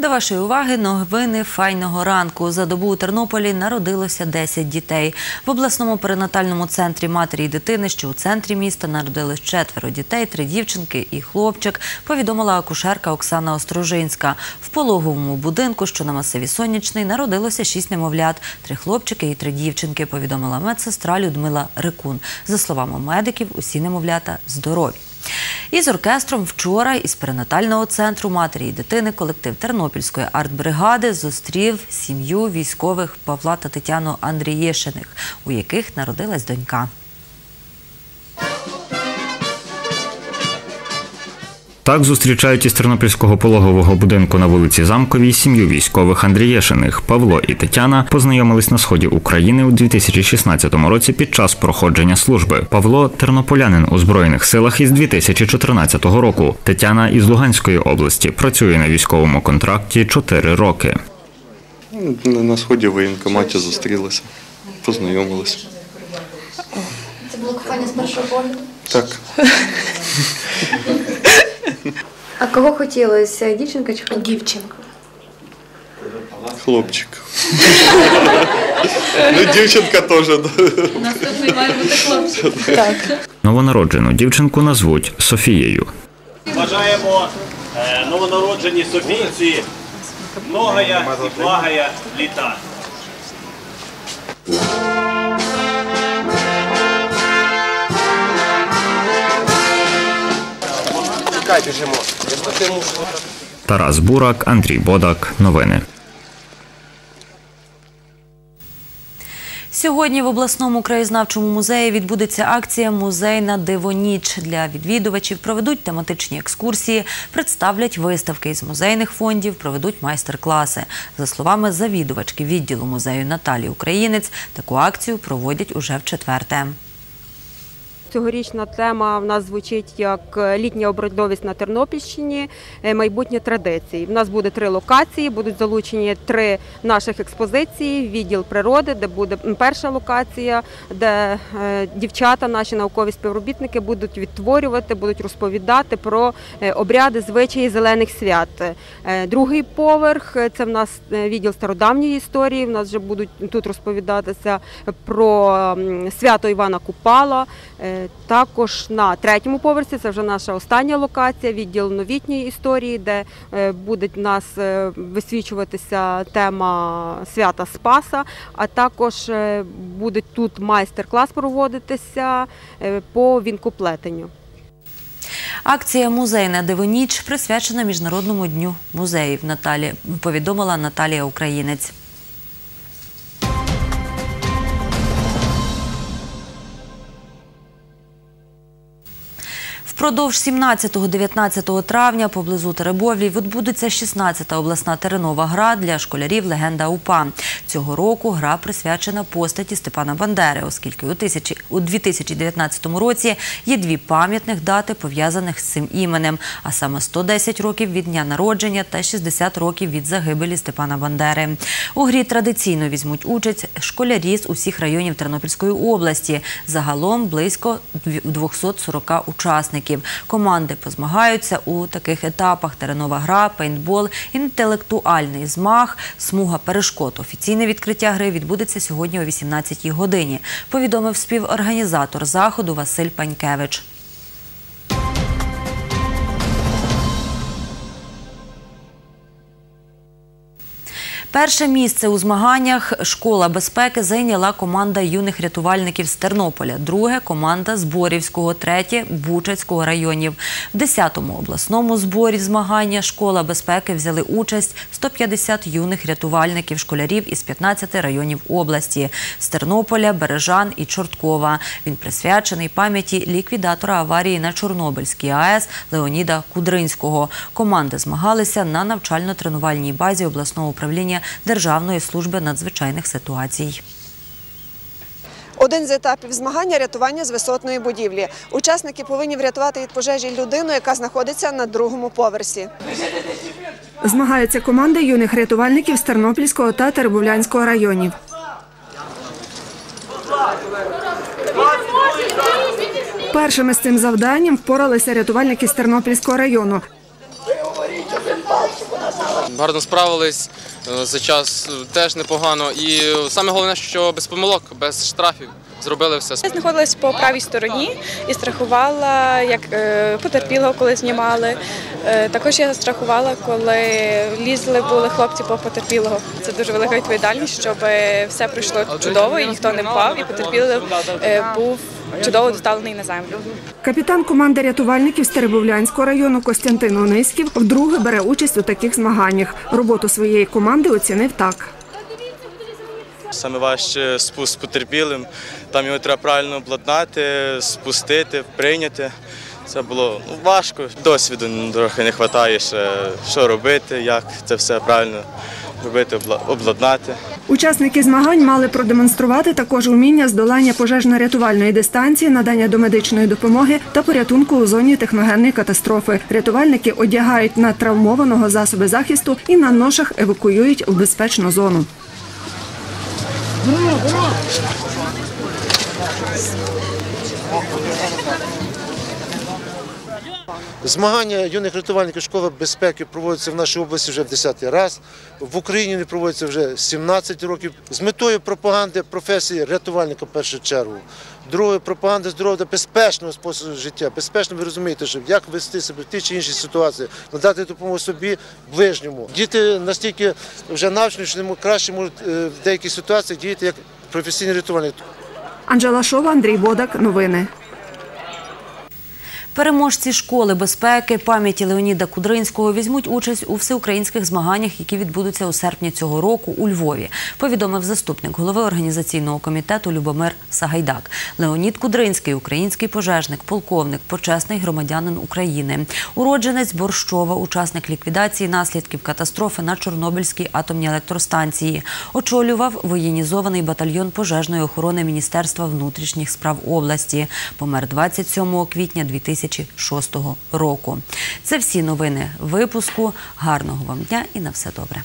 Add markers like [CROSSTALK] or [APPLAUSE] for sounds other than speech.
До вашої уваги новини файного ранку. За добу у Тернополі народилося 10 дітей. В обласному перинатальному центрі матері і дитини, що у центрі міста, народилось четверо дітей, три дівчинки і хлопчик, повідомила акушерка Оксана Острожинська. В пологовому будинку, що на масиві Сонячний, народилося шість немовлят, три хлопчики і три дівчинки, повідомила медсестра Людмила Рикун. За словами медиків, усі немовлята здорові. Із оркестром вчора із перинатального центру матері і дитини колектив Тернопільської артбригади зустрів сім'ю військових Павла та Тетяну Андрієшиних, у яких народилась донька. Так зустрічають із тернопільського пологового будинку на вулиці Замковій сім'ю військових Андрієшиних. Павло і Тетяна познайомились на сході України у 2016 році під час проходження служби. Павло тернополянин у збройних силах із 2014 року. Тетяна із Луганської області працює на військовому контракті 4 роки. Ну, На сході в воєнкоматі зустрілися, познайомилися. Це було кохання з першого погляду. Так, [LAUGHS] А кого хотілося? Дівчинка чи хлопчик? Дівчинка. хлопчик. Ну, дівчинка теж. Наступний має бути хлопчик. Так. Новонароджену дівчинку назвуть Софією. Бажаємо е, новонародженій Софійці многая і благая літа. Тарас Бурак, Андрій Бодак. Новини. Сьогодні в обласному краєзнавчому музеї відбудеться акція Музейна дивоніч для відвідувачів. Проведуть тематичні екскурсії, представлять виставки із музейних фондів, проведуть майстер-класи. За словами завідувачки відділу музею Наталії Українець, таку акцію проводять уже в четверте. Цьогорічна тема в нас звучить як літня обрядовість на Тернопільщині, е, майбутні традиції. В нас буде три локації, будуть залучені три наших експозиції. Відділ природи, де буде перша локація, де е, дівчата, наші наукові співробітники, будуть відтворювати, будуть розповідати про е, обряди, звичаї зелених свят. Е, Другий поверх е, це в нас е, відділ стародавньої історії. В нас вже будуть тут розповідатися про свято Івана Купала. Також на третьому поверсі це вже наша остання локація, відділ новітньої історії, де е, буде в нас е, висвічуватися тема свята Спаса, а також е, буде тут майстер-клас проводитися по вінкоплетенню. Акція Музейна дивоніч присвячена Міжнародному дню музеїв. Наталі повідомила Наталія Українець. Впродовж 17-19 травня поблизу Теребовлі відбудеться 16-та обласна теренова гра для школярів «Легенда УПА». Цього року гра присвячена постаті Степана Бандери, оскільки у, тисячі, у 2019 році є дві пам'ятних дати, пов'язаних з цим іменем, а саме 110 років від дня народження та 60 років від загибелі Степана Бандери. У грі традиційно візьмуть участь школярі з усіх районів Тернопільської області. Загалом близько 240 учасників. Команди позмагаються у таких етапах: теренова гра, пейнтбол, інтелектуальний змаг, смуга перешкод. Офіційне відкриття гри відбудеться сьогодні о 18-й годині. Повідомив співорганізатор заходу Василь Панькевич. Перше місце у змаганнях школа безпеки зайняла команда юних рятувальників з Тернополя, друге команда з Борівського, третє Бучацького районів. В 10-му обласному зборі змагання школа безпеки взяли участь 150 юних рятувальників школярів із 15 районів області з Тернополя, Бережан і Чорткова. Він присвячений пам'яті ліквідатора аварії на Чорнобильській АЕС Леоніда Кудринського. Команди змагалися на навчально-тренувальній базі обласного управління Державної служби надзвичайних ситуацій. Один з етапів змагання рятування з висотної будівлі. Учасники повинні врятувати від пожежі людину, яка знаходиться на другому поверсі. Змагаються команди юних рятувальників з Тернопільського та Тербовлянського районів. Першими з цим завданням впоралися рятувальники з Тернопільського району. Гарно справились за час е, теж непогано. І саме головне, що без помилок, без штрафів зробили все. Я знаходилась по правій стороні і страхувала, як е, потерпілого, коли знімали. Е, також я страхувала, коли лізли були хлопці по потерпілого. Це дуже велика відповідальність, щоб все пройшло чудово і ніхто не впав, і потерпілий е, був чудово доставлений на землю. Капітан команди рятувальників Стеребовлянського району Костянтин Ониськів вдруге бере участь у таких змаганнях. Роботу своєї команди оцінив так. Саме важче спуск з потерпілим. Там його треба правильно обладнати, спустити, прийняти. Це було ну, важко. Досвіду трохи не вистачає ще, що робити, як це все правильно робити, обладнати. Учасники змагань мали продемонструвати також уміння здолання пожежно-рятувальної дистанції, надання домедичної допомоги та порятунку у зоні техногенної катастрофи. Рятувальники одягають на травмованого засоби захисту і на ношах евакуюють в безпечну зону. Змагання юних рятувальників школи безпеки проводяться в нашій області вже в 10-й раз. В Україні вони проводяться вже 17 років з метою пропаганди професії рятувальника в першу чергу. Друге пропаганда здоров'я безпечного способу життя. Безпечно ви розумієте, що як вести себе в тій чи іншій ситуації, надати допомогу собі ближньому. Діти настільки вже навчені, що вони краще можуть е, в деяких ситуаціях діяти як професійні рятувальники. Анжела Шова, Андрій Бодак. Новини. Переможці школи безпеки пам'яті Леоніда Кудринського візьмуть участь у всеукраїнських змаганнях, які відбудуться у серпні цього року у Львові. Повідомив заступник голови організаційного комітету Любомир Сагайдак. Леонід Кудринський, український пожежник, полковник, почесний громадянин України, уродженець Борщова, учасник ліквідації наслідків катастрофи на Чорнобильській атомній електростанції. Очолював воєнізований батальйон пожежної охорони Міністерства внутрішніх справ області. Помер 27 квітня 2006 року. Це всі новини випуску. Гарного вам дня і на все добре.